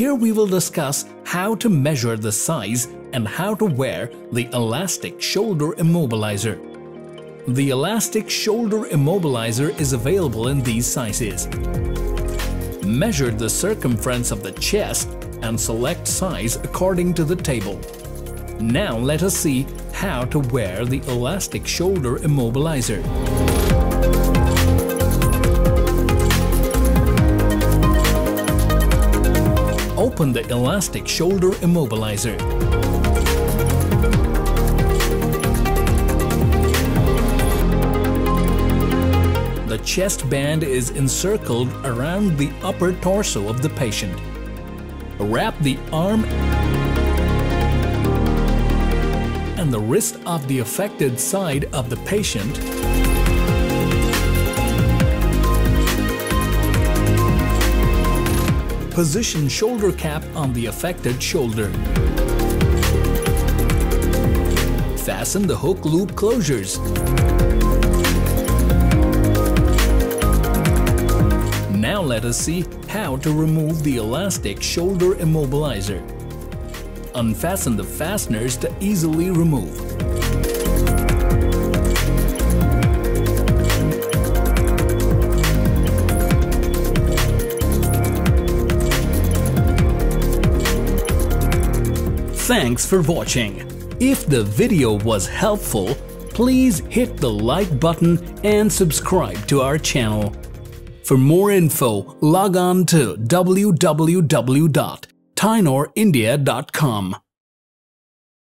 Here we will discuss how to measure the size and how to wear the elastic shoulder immobilizer. The elastic shoulder immobilizer is available in these sizes. Measure the circumference of the chest and select size according to the table. Now let us see how to wear the elastic shoulder immobilizer. Open the elastic shoulder immobilizer. The chest band is encircled around the upper torso of the patient. Wrap the arm and the wrist of the affected side of the patient Position shoulder cap on the affected shoulder. Fasten the hook loop closures. Now let us see how to remove the elastic shoulder immobilizer. Unfasten the fasteners to easily remove. Thanks for watching. If the video was helpful, please hit the like button and subscribe to our channel. For more info, log on to www.tynorindia.com.